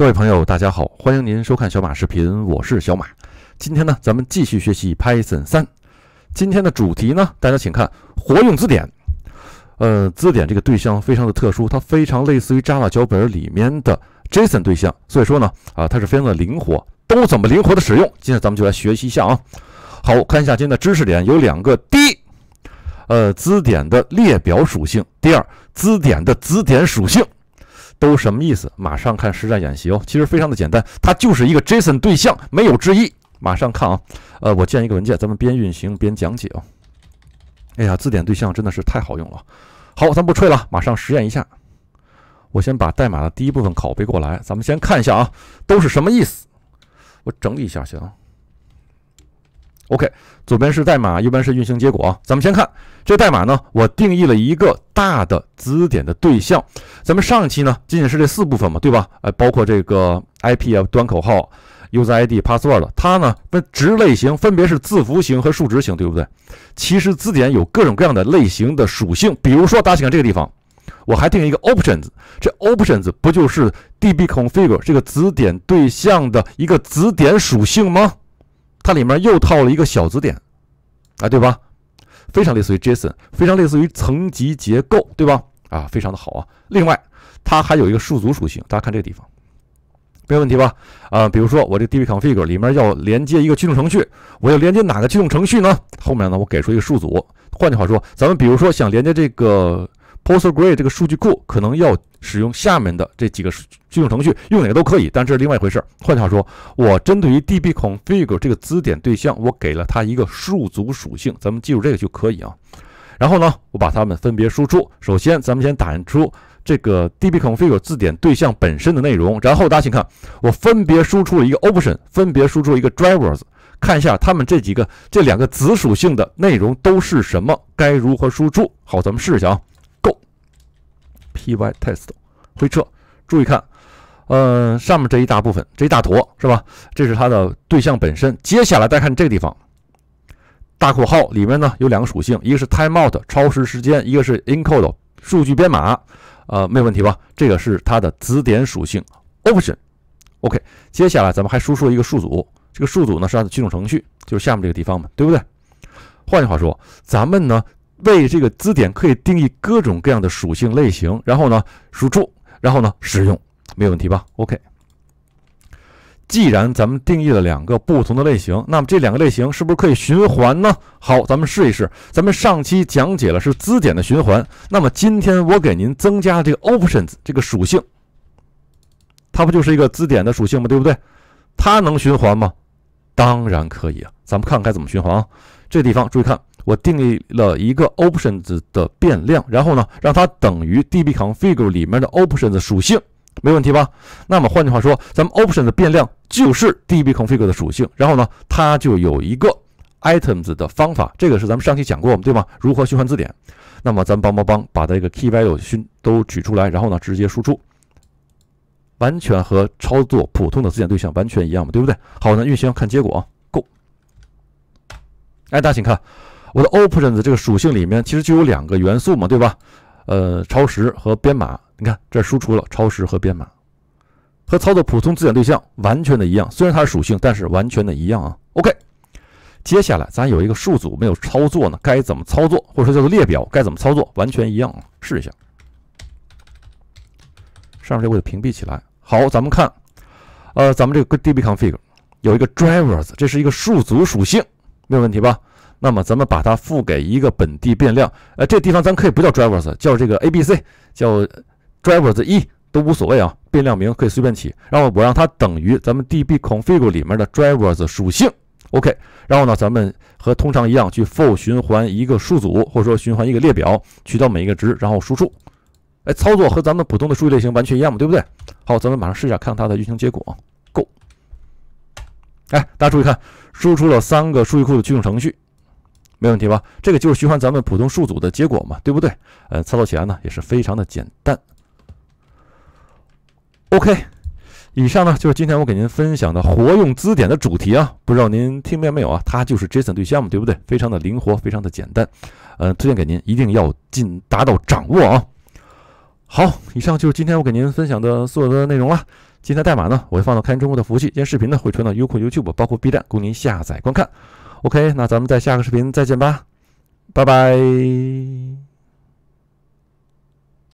各位朋友，大家好，欢迎您收看小马视频，我是小马。今天呢，咱们继续学习 Python 三。今天的主题呢，大家请看活用字典。呃，字典这个对象非常的特殊，它非常类似于 Java 脚本里面的 JSON 对象，所以说呢，啊，它是非常的灵活。都怎么灵活的使用？今天咱们就来学习一下啊。好看一下今天的知识点有两个：第一，呃，字典的列表属性；第二，字典的字典属性。都什么意思？马上看实战演习哦。其实非常的简单，它就是一个 JSON 对象，没有之一。马上看啊，呃，我建一个文件，咱们边运行边讲解哦。哎呀，字典对象真的是太好用了。好，咱不吹了，马上实验一下。我先把代码的第一部分拷贝过来，咱们先看一下啊，都是什么意思？我整理一下行。OK，左边是代码，右边是运行结果啊。咱们先看这代码呢，我定义了一个大的字典的对象。咱们上一期呢，仅仅是这四部分嘛，对吧？呃，包括这个 IP 啊、端口号、user ID、password，它呢分值类型分别是字符型和数值型，对不对？其实字典有各种各样的类型的属性，比如说大家请看这个地方，我还定一个 options，这 options 不就是 dbconfig 这个字典对象的一个子典属性吗？它里面又套了一个小字典，啊，对吧？非常类似于 JSON，非常类似于层级结构，对吧？啊，非常的好啊。另外，它还有一个数组属性，大家看这个地方，没有问题吧？啊，比如说我这 dbconfig 里面要连接一个驱动程序，我要连接哪个驱动程序呢？后面呢，我给出一个数组。换句话说，咱们比如说想连接这个。PostgreSQL 这个数据库可能要使用下面的这几个驱动程序，用哪个都可以，但这是另外一回事。换句话说，我针对于 dbconfig 这个字典对象，我给了它一个数组属性，咱们记住这个就可以啊。然后呢，我把它们分别输出。首先，咱们先打印出这个 dbconfig 字典对象本身的内容。然后大家请看，我分别输出了一个 option，分别输出了一个 drivers，看一下它们这几个这两个子属性的内容都是什么，该如何输出？好，咱们试一下啊。Py test 回撤，注意看，呃，上面这一大部分，这一大坨是吧？这是它的对象本身。接下来再看这个地方，大括号里面呢有两个属性，一个是 timeout 超时时间，一个是 encode 数据编码，呃，没有问题吧？这个是它的子点属性 option。OK，接下来咱们还输出了一个数组，这个数组呢是它的驱动程序，就是下面这个地方嘛，对不对？换句话说，咱们呢。为这个字典可以定义各种各样的属性类型，然后呢输出，然后呢使用，没有问题吧？OK。既然咱们定义了两个不同的类型，那么这两个类型是不是可以循环呢？好，咱们试一试。咱们上期讲解了是字典的循环，那么今天我给您增加这个 options 这个属性，它不就是一个字典的属性吗？对不对？它能循环吗？当然可以啊。咱们看看怎么循环啊。这地方注意看。我定义了一个 options 的变量，然后呢，让它等于 dbconfig 里面的 options 属性，没问题吧？那么换句话说，咱们 options 的变量就是 dbconfig 的属性，然后呢，它就有一个 items 的方法，这个是咱们上期讲过，对吗？如何循环字典？那么咱们帮帮帮，把这个 key value 都取出来，然后呢，直接输出，完全和操作普通的字典对象完全一样嘛，对不对？好，那运行看结果啊，Go。哎，大家请看。我的 options 这个属性里面其实就有两个元素嘛，对吧？呃，超时和编码。你看这输出了超时和编码，和操作普通字典对象完全的一样。虽然它是属性，但是完全的一样啊。OK，接下来咱有一个数组没有操作呢，该怎么操作？或者说叫做列表该怎么操作？完全一样啊，试一下。上面这个我屏蔽起来。好，咱们看，呃，咱们这个 dbconfig 有一个 drivers，这是一个数组属性，没有问题吧？那么咱们把它赋给一个本地变量，呃，这地方咱可以不叫 drivers，叫这个 a b c，叫 drivers 一都无所谓啊，变量名可以随便起。然后我让它等于咱们 dbconfig 里面的 drivers 属性，OK。然后呢，咱们和通常一样去 for 循环一个数组，或者说循环一个列表，取到每一个值，然后输出。哎，操作和咱们普通的数据类型完全一样嘛，对不对？好，咱们马上试一下，看它的运行结果。Go。哎，大家注意看，输出了三个数据库的驱动程序。没问题吧？这个就是循环咱们普通数组的结果嘛，对不对？呃，操作起来呢也是非常的简单。OK，以上呢就是今天我给您分享的活用字典的主题啊，不知道您听明白没有啊？它就是 JSON 对象嘛，对不对？非常的灵活，非常的简单。呃，推荐给您，一定要尽达到掌握啊。好，以上就是今天我给您分享的所有的内容了。今天的代码呢，我会放到开心中国的服务器，今天视频呢会传到优酷、YouTube，包括 B 站，供您下载观看。OK，那咱们在下个视频再见吧，拜拜。